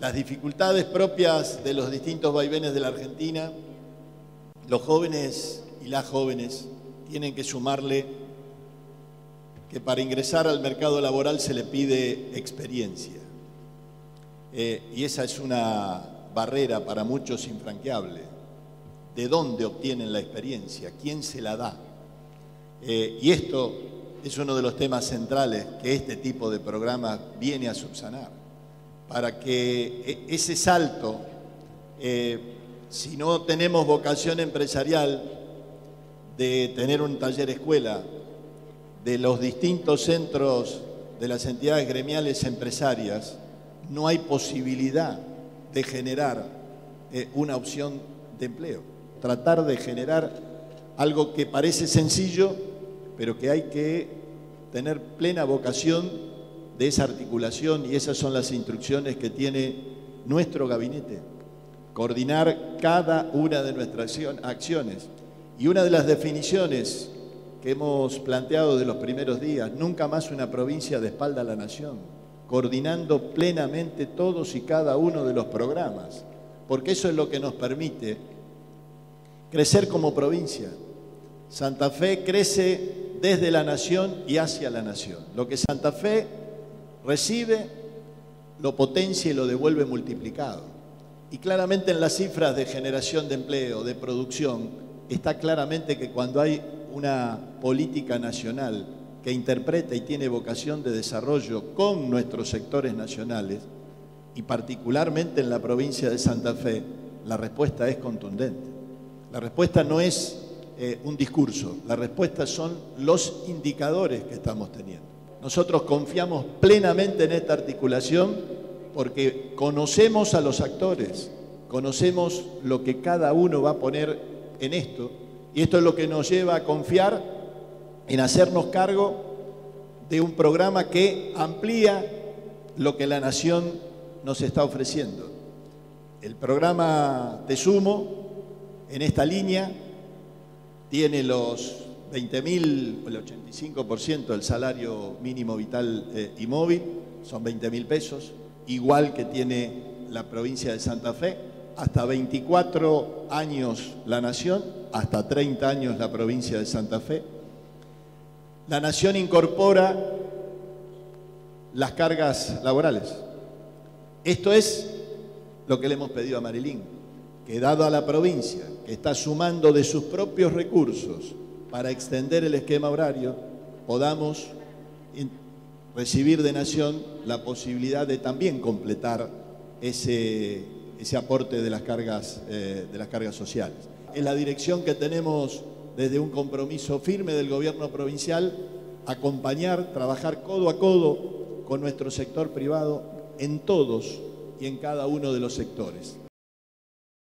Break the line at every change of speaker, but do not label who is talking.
las dificultades propias de los distintos vaivenes de la Argentina, los jóvenes y las jóvenes tienen que sumarle que para ingresar al mercado laboral se le pide experiencia. Eh, y esa es una barrera para muchos infranqueable. ¿De dónde obtienen la experiencia? ¿Quién se la da? Eh, y esto es uno de los temas centrales que este tipo de programa viene a subsanar, para que e, ese salto, eh, si no tenemos vocación empresarial de tener un taller escuela, de los distintos centros de las entidades gremiales empresarias, no hay posibilidad de generar eh, una opción de empleo. Tratar de generar algo que parece sencillo, pero que hay que tener plena vocación de esa articulación y esas son las instrucciones que tiene nuestro gabinete. Coordinar cada una de nuestras acciones. Y una de las definiciones que hemos planteado de los primeros días, nunca más una provincia de espalda a la nación, coordinando plenamente todos y cada uno de los programas, porque eso es lo que nos permite crecer como provincia. Santa Fe crece desde la nación y hacia la nación. Lo que Santa Fe recibe, lo potencia y lo devuelve multiplicado. Y claramente en las cifras de generación de empleo, de producción, está claramente que cuando hay una política nacional que interpreta y tiene vocación de desarrollo con nuestros sectores nacionales, y particularmente en la provincia de Santa Fe, la respuesta es contundente. La respuesta no es eh, un discurso, la respuesta son los indicadores que estamos teniendo. Nosotros confiamos plenamente en esta articulación porque conocemos a los actores, conocemos lo que cada uno va a poner en esto y esto es lo que nos lleva a confiar en hacernos cargo de un programa que amplía lo que la nación nos está ofreciendo. El programa de Sumo, en esta línea, tiene los 20.000, el 85% del salario mínimo vital eh, y móvil, son 20.000 pesos, igual que tiene la provincia de Santa Fe, hasta 24 años la nación, hasta 30 años la provincia de Santa Fe. La nación incorpora las cargas laborales. Esto es lo que le hemos pedido a Marilín, que dado a la provincia, que está sumando de sus propios recursos para extender el esquema horario, podamos recibir de Nación la posibilidad de también completar ese, ese aporte de las, cargas, eh, de las cargas sociales. Es la dirección que tenemos desde un compromiso firme del gobierno provincial, acompañar, trabajar codo a codo con nuestro sector privado en todos y en cada uno de los sectores.